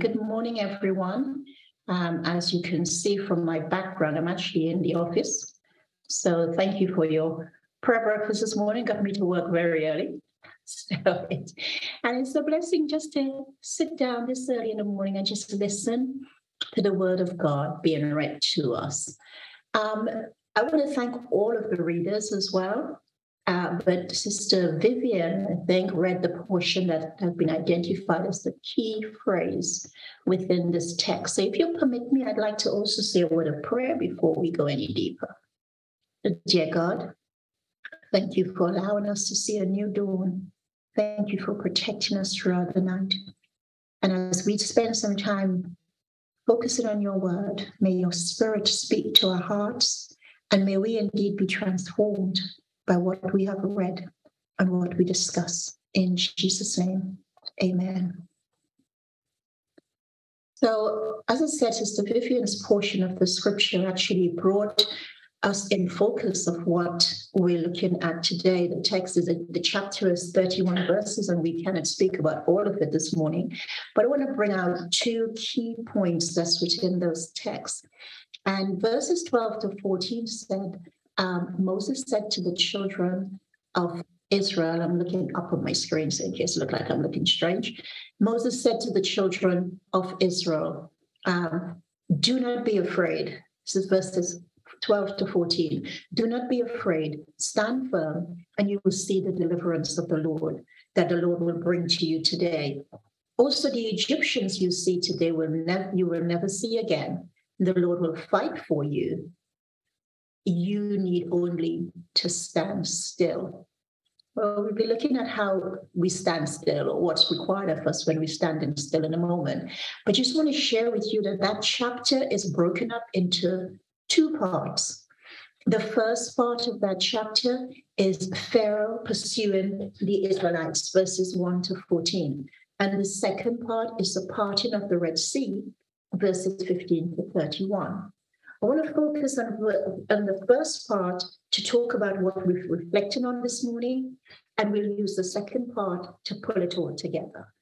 good morning, everyone. Um, as you can see from my background, I'm actually in the office. So thank you for your prayer breakfast this morning. Got me to work very early. So it, and it's a blessing just to sit down this early in the morning and just listen to the word of God being read to us. Um, I want to thank all of the readers as well. Uh, but Sister Vivian, I think, read the portion that has been identified as the key phrase within this text. So if you'll permit me, I'd like to also say a word of prayer before we go any deeper. Dear God, thank you for allowing us to see a new dawn. Thank you for protecting us throughout the night. And as we spend some time focusing on your word, may your spirit speak to our hearts, and may we indeed be transformed by what we have read and what we discuss. In Jesus' name, amen. So, as I said, Sister Vivian's portion of the scripture actually brought us in focus of what we're looking at today. The text is the chapter is 31 verses, and we cannot speak about all of it this morning. But I want to bring out two key points that's within those texts. And verses 12 to 14 said, um, Moses said to the children of Israel, I'm looking up on my screen so in case it look like I'm looking strange. Moses said to the children of Israel, um, Do not be afraid. This is verses 12 to 14. Do not be afraid. Stand firm, and you will see the deliverance of the Lord that the Lord will bring to you today. Also, the Egyptians you see today will never you will never see again. The Lord will fight for you, you need only to stand still. Well, we'll be looking at how we stand still or what's required of us when we stand standing still in a moment. But just want to share with you that that chapter is broken up into two parts. The first part of that chapter is Pharaoh pursuing the Israelites, verses 1 to 14. And the second part is the parting of the Red Sea, verses 15 to 31. I want to focus on, on the first part to talk about what we've reflected on this morning, and we'll use the second part to pull it all together.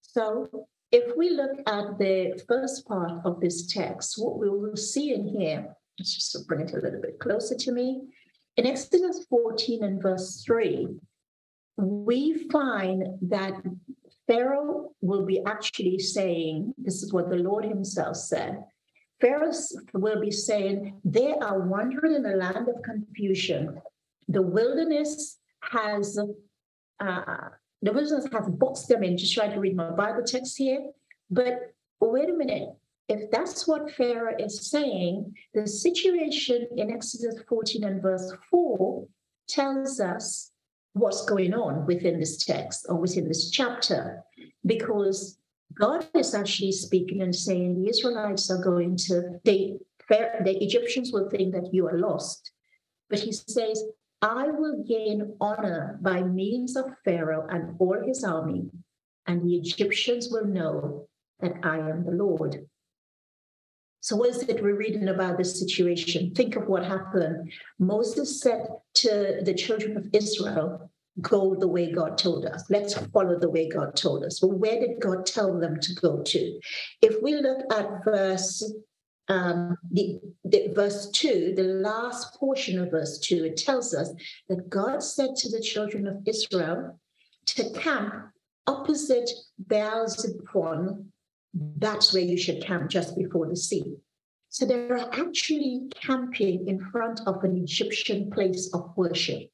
So, if we look at the first part of this text, what we will see in here, let's just bring it a little bit closer to me. In Exodus 14 and verse 3, we find that Pharaoh will be actually saying, This is what the Lord Himself said Pharaoh will be saying, They are wandering in a land of confusion. The wilderness has uh, the wilderness has boxed them in. Just trying to read my Bible text here. But wait a minute. If that's what Pharaoh is saying, the situation in Exodus 14 and verse 4 tells us what's going on within this text or within this chapter. Because God is actually speaking and saying the Israelites are going to, they, the Egyptians will think that you are lost. But he says, I will gain honor by means of Pharaoh and all his army, and the Egyptians will know that I am the Lord. So, what is it we're reading about this situation? Think of what happened. Moses said to the children of Israel, go the way God told us. Let's follow the way God told us. Well, where did God tell them to go to? If we look at verse um, the, the, verse 2, the last portion of verse 2, it tells us that God said to the children of Israel to camp opposite Baal Zebulun. That's where you should camp just before the sea. So they're actually camping in front of an Egyptian place of worship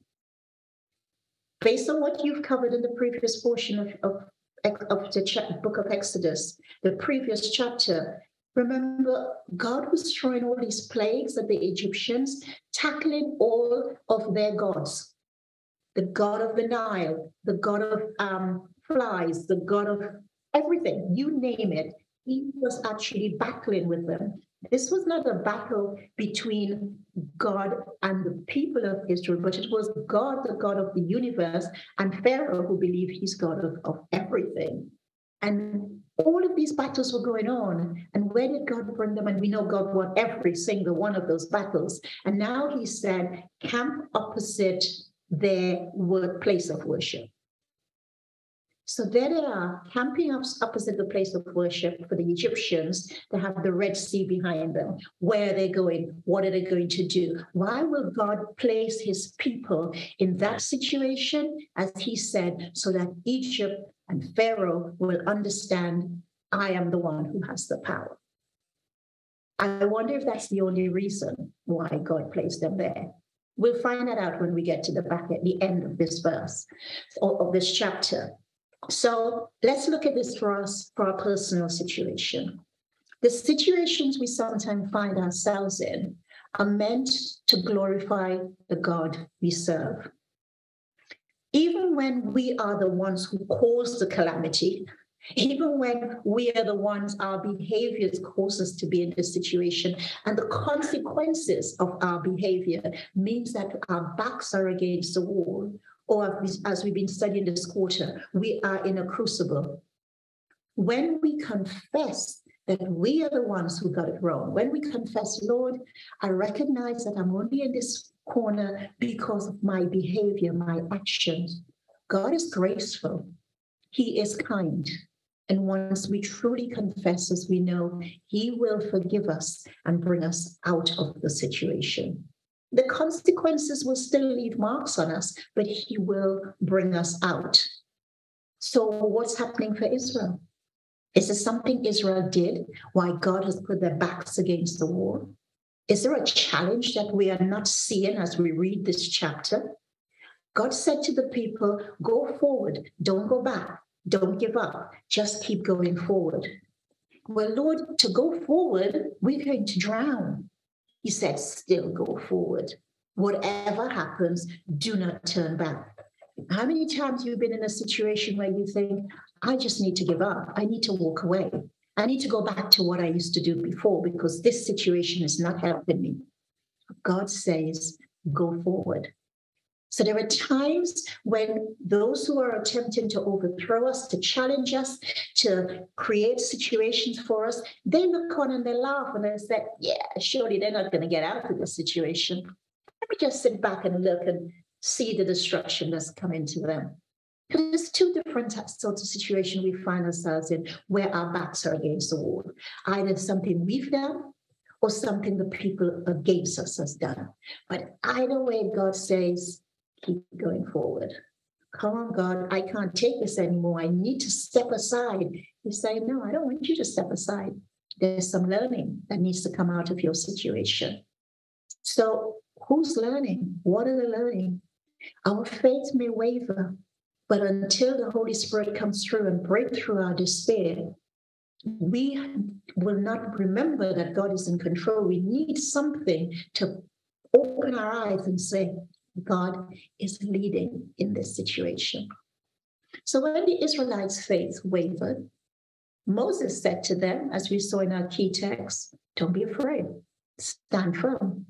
based on what you've covered in the previous portion of, of, of the cha- book of Exodus, the previous chapter, remember God was throwing all these plagues at the Egyptians, tackling all of their gods the god of the Nile, the god of um, flies, the god of everything, you name it. He was actually battling with them. This was not a battle between God and the people of Israel, but it was God, the God of the universe, and Pharaoh, who believed he's God of, of everything. And all of these battles were going on. And where did God bring them? And we know God won every single one of those battles. And now he said, camp opposite their place of worship. So there they are, camping up opposite the place of worship for the Egyptians. They have the Red Sea behind them. Where are they going? What are they going to do? Why will God place his people in that situation, as he said, so that Egypt and Pharaoh will understand I am the one who has the power? I wonder if that's the only reason why God placed them there. We'll find that out when we get to the back at the end of this verse or of this chapter. So let's look at this for us, for our personal situation. The situations we sometimes find ourselves in are meant to glorify the God we serve. Even when we are the ones who cause the calamity, even when we are the ones our behaviors cause us to be in this situation, and the consequences of our behavior means that our backs are against the wall, or as we've been studying this quarter, we are in a crucible. When we confess that we are the ones who got it wrong, when we confess, Lord, I recognize that I'm only in this corner because of my behavior, my actions. God is graceful, He is kind. And once we truly confess, as we know, He will forgive us and bring us out of the situation the consequences will still leave marks on us, but he will bring us out. So, what's happening for Israel? Is there something Israel did why God has put their backs against the wall? Is there a challenge that we are not seeing as we read this chapter? God said to the people, Go forward, don't go back, don't give up, just keep going forward. Well, Lord, to go forward, we're going to drown. He said, still go forward. Whatever happens, do not turn back. How many times you've been in a situation where you think, I just need to give up. I need to walk away. I need to go back to what I used to do before because this situation is not helping me. God says, go forward. So there are times when those who are attempting to overthrow us, to challenge us, to create situations for us, they look on and they laugh and they say, Yeah, surely they're not going to get out of this situation. Let me just sit back and look and see the destruction that's coming to them. Because there's two different sorts of situations we find ourselves in where our backs are against the wall. Either something we've done or something the people against us has done. But either way, God says, keep going forward. Come on, God, I can't take this anymore. I need to step aside. You say, No, I don't want you to step aside. There's some learning that needs to come out of your situation. So, who's learning? What are they learning? Our faith may waver, but until the Holy Spirit comes through and break through our despair, we will not remember that God is in control. We need something to open our eyes and say, God is leading in this situation. So when the Israelites' faith wavered, Moses said to them, as we saw in our key text, don't be afraid, stand firm.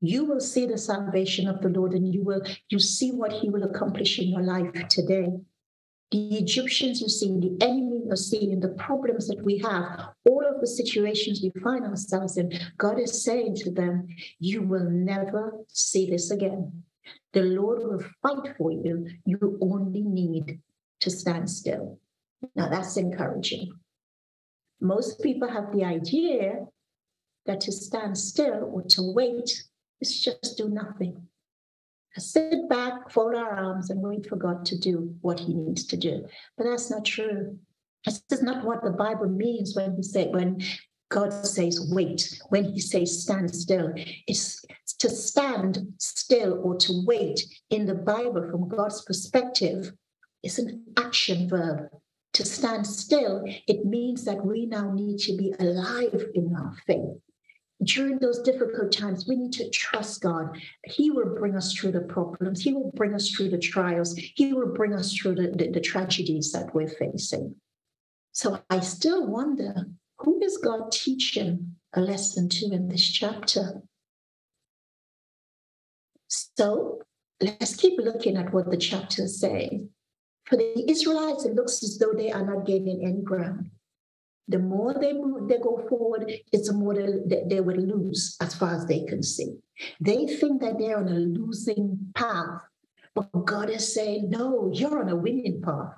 You will see the salvation of the Lord and you will you see what he will accomplish in your life today. The Egyptians you see, the enemy you see, and the problems that we have, all the situations we find ourselves in, God is saying to them, You will never see this again. The Lord will fight for you. You only need to stand still. Now, that's encouraging. Most people have the idea that to stand still or to wait is just do nothing sit back, fold our arms, and wait for God to do what He needs to do. But that's not true. This is not what the Bible means when He say when God says wait, when He says stand still. It's to stand still or to wait in the Bible from God's perspective is an action verb. To stand still, it means that we now need to be alive in our faith during those difficult times, we need to trust God. He will bring us through the problems. He will bring us through the trials. He will bring us through the, the, the tragedies that we're facing. So I still wonder who is God teaching a lesson to in this chapter? So let's keep looking at what the chapter is saying. For the Israelites, it looks as though they are not gaining any ground the more they move, they go forward, it's the more they, they would lose as far as they can see. They think that they're on a losing path, but God is saying, no, you're on a winning path.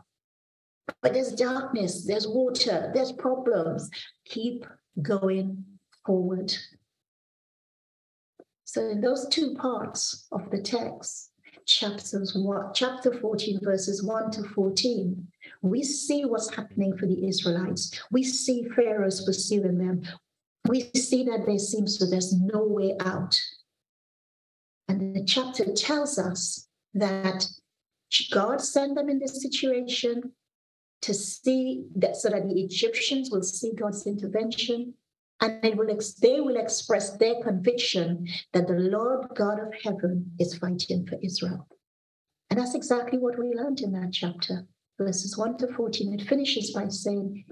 But there's darkness, there's water, there's problems. Keep going forward. So, in those two parts of the text, chapters one, chapter 14, verses 1 to 14, we see what's happening for the Israelites. We see Pharaoh's pursuing them. We see that there seems so there's no way out. And the chapter tells us that God sent them in this situation to see that so that the Egyptians will see God's intervention and they will, ex- they will express their conviction that the Lord God of heaven is fighting for Israel. And that's exactly what we learned in that chapter, verses 1 to 14. It finishes by saying,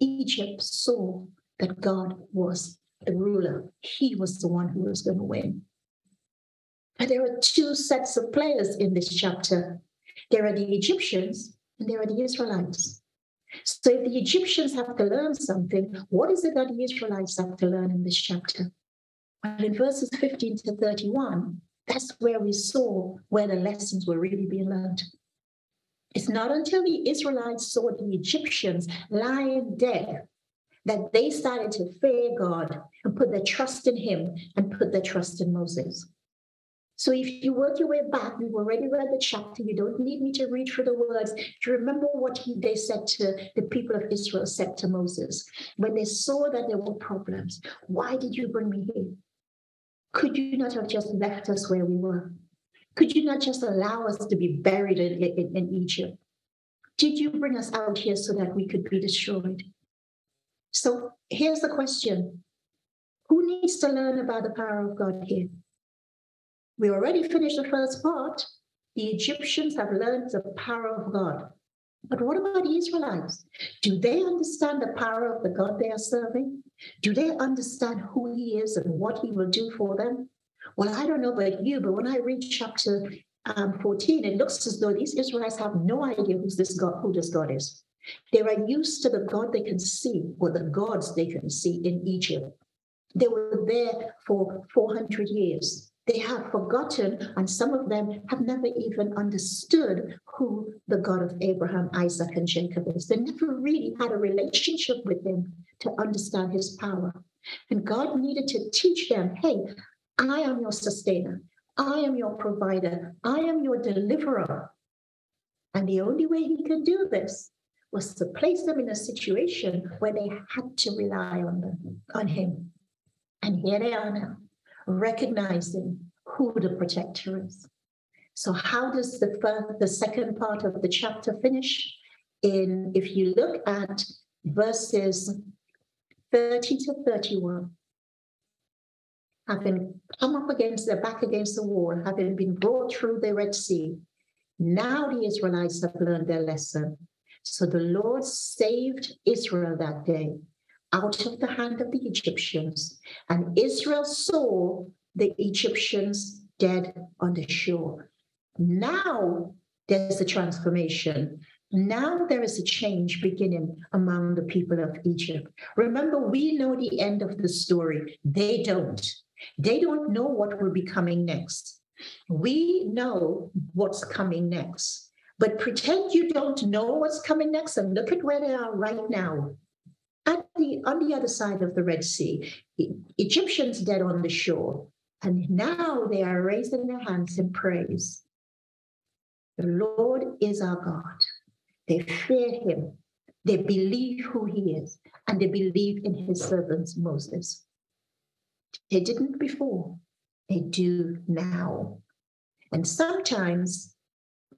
Egypt saw that God was the ruler, He was the one who was going to win. But there are two sets of players in this chapter there are the Egyptians and there are the Israelites. So if the Egyptians have to learn something, what is it that the Israelites have to learn in this chapter? Well, in verses 15 to 31, that's where we saw where the lessons were really being learned. It's not until the Israelites saw the Egyptians lying dead that they started to fear God and put their trust in Him and put their trust in Moses. So if you work your way back, we've already read the chapter. You don't need me to read through the words. You remember what he, they said to the people of Israel said to Moses when they saw that there were problems? Why did you bring me here? Could you not have just left us where we were? Could you not just allow us to be buried in, in, in Egypt? Did you bring us out here so that we could be destroyed? So here's the question Who needs to learn about the power of God here? We already finished the first part. The Egyptians have learned the power of God. But what about the Israelites? Do they understand the power of the God they are serving? Do they understand who He is and what He will do for them? Well, I don't know about you, but when I read chapter um, 14, it looks as though these Israelites have no idea who's this God, who this God is. They are used to the God they can see or the gods they can see in Egypt. They were there for 400 years. They have forgotten, and some of them have never even understood who the God of Abraham, Isaac, and Jacob is. They never really had a relationship with him to understand his power. And God needed to teach them hey, I am your sustainer, I am your provider, I am your deliverer. And the only way he could do this was to place them in a situation where they had to rely on them, on him. And here they are now recognizing who the protector is. So, how does the first, the second part of the chapter finish? In if you look at verses 30 to 31, having come up against their back against the wall, having been brought through the Red Sea, now the Israelites have learned their lesson. So the Lord saved Israel that day out of the hand of the Egyptians. And Israel saw the Egyptians dead on the shore. Now there's a transformation. Now there is a change beginning among the people of Egypt. Remember, we know the end of the story. They don't. They don't know what will be coming next. We know what's coming next. But pretend you don't know what's coming next and look at where they are right now at the, on the other side of the Red Sea, Egyptians dead on the shore. And now they are raising their hands in praise. The Lord is our God. They fear him. They believe who he is. And they believe in his servants, Moses. They didn't before. They do now. And sometimes,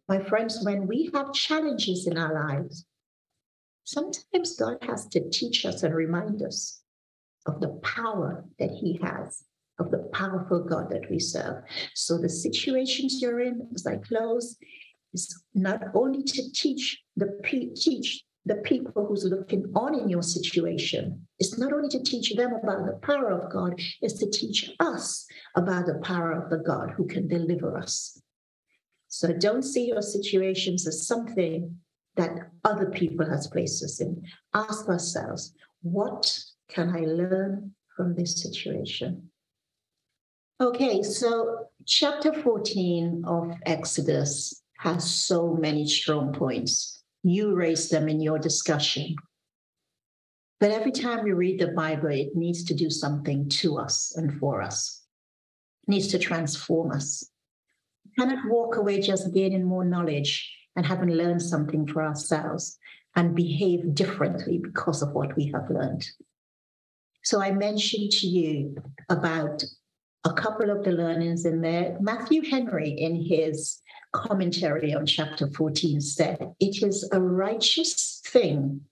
my friends, when we have challenges in our lives, Sometimes God has to teach us and remind us of the power that He has, of the powerful God that we serve. So the situations you're in, as I close, is not only to teach the teach the people who's looking on in your situation. It's not only to teach them about the power of God, it's to teach us about the power of the God who can deliver us. So don't see your situations as something that other people has placed us in. Ask ourselves, what can I learn from this situation? Okay, so chapter 14 of Exodus has so many strong points. You raise them in your discussion. But every time we read the Bible, it needs to do something to us and for us. It needs to transform us. We cannot walk away just gaining more knowledge and having learned something for ourselves and behave differently because of what we have learned. So I mentioned to you about a couple of the learnings in there. Matthew Henry, in his commentary on chapter 14, said, It is a righteous thing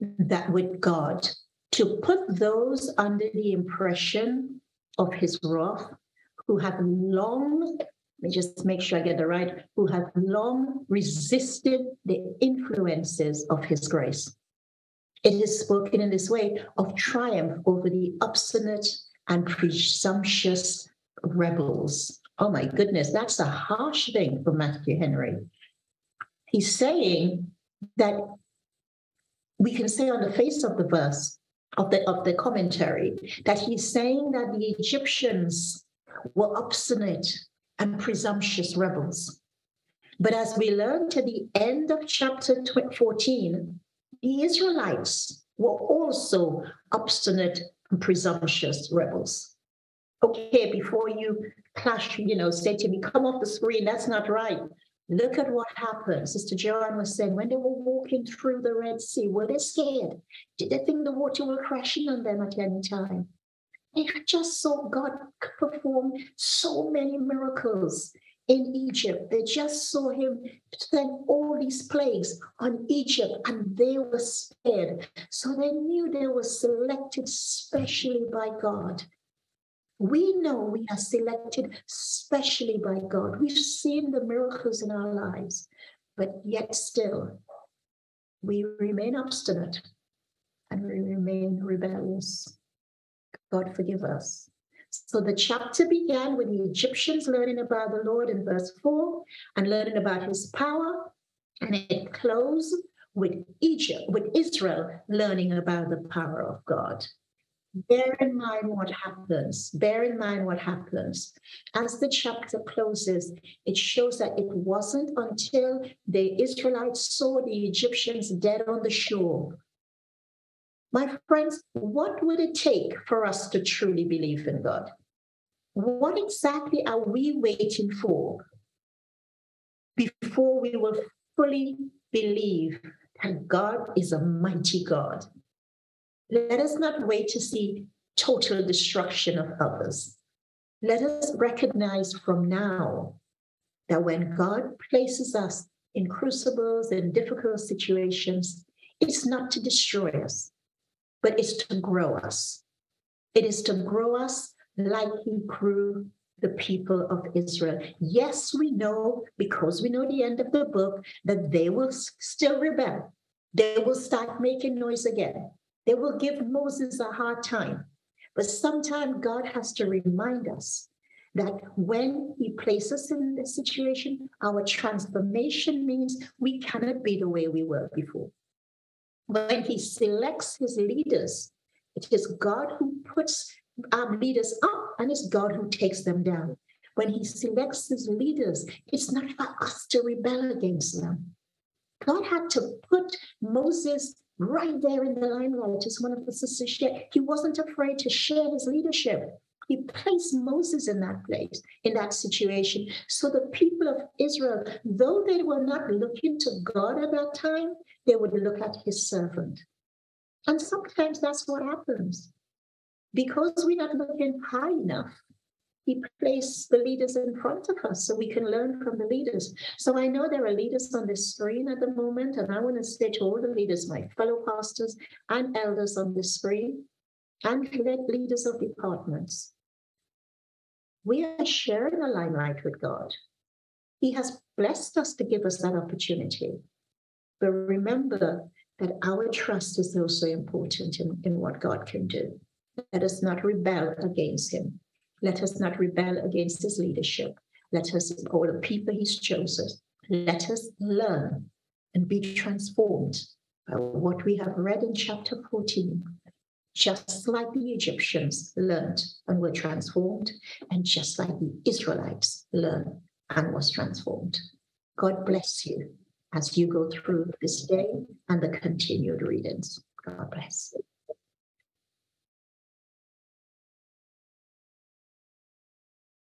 that with God to put those under the impression of his wrath who have long, me just make sure I get the right, who have long resisted the influences of his grace. It is spoken in this way of triumph over the obstinate and presumptuous rebels. Oh my goodness, that's a harsh thing for Matthew Henry. He's saying that we can say on the face of the verse of the of the commentary that he's saying that the Egyptians were obstinate and presumptuous rebels. But as we learn to the end of chapter 14, the Israelites were also obstinate and presumptuous rebels. Okay, before you clash, you know, say to me, come off the screen, that's not right. Look at what happened. Sister Joanne was saying when they were walking through the Red Sea, were they scared? Did they think the water were crashing on them at any time? They just saw God perform so many miracles in Egypt. They just saw him send all these plagues on Egypt and they were spared. So they knew they were selected specially by God we know we are selected specially by God. We've seen the miracles in our lives, but yet still we remain obstinate and we remain rebellious. God forgive us. So the chapter began with the Egyptians learning about the Lord in verse 4 and learning about his power, and it closed with Egypt, with Israel learning about the power of God bear in mind what happens. Bear in mind what happens. As the chapter closes, it shows that it wasn't until the Israelites saw the Egyptians dead on the shore. My friends, what would it take for us to truly believe in God? What exactly are we waiting for before we will fully believe that God is a mighty God? Let us not wait to see total destruction of others. Let us recognize from now that when God places us in crucibles and difficult situations, it's not to destroy us, but it's to grow us. It is to grow us like He grew the people of Israel. Yes, we know, because we know the end of the book, that they will still rebel. They will start making noise again. They will give Moses a hard time. But sometimes God has to remind us that when He places us in the situation, our transformation means we cannot be the way we were before. When He selects His leaders, it is God who puts our leaders up and it's God who takes them down. When He selects His leaders, it's not for us to rebel against them. God had to put Moses right there in the limelight as one of the sisters shared. He wasn't afraid to share his leadership. He placed Moses in that place, in that situation. So the people of Israel, though they were not looking to God at that time, they would look at his servant. And sometimes that's what happens. Because we're not looking high enough, he placed the leaders in front of us so we can learn from the leaders. So I know there are leaders on the screen at the moment, and I want to say to all the leaders, my fellow pastors and elders on the screen, and leaders of departments, we are sharing a limelight with God. He has blessed us to give us that opportunity. But remember that our trust is also important in, in what God can do. Let us not rebel against Him. Let us not rebel against his leadership. Let us, all the people he's chosen, let us learn and be transformed by what we have read in chapter 14. Just like the Egyptians learned and were transformed, and just like the Israelites learned and was transformed. God bless you as you go through this day and the continued readings. God bless.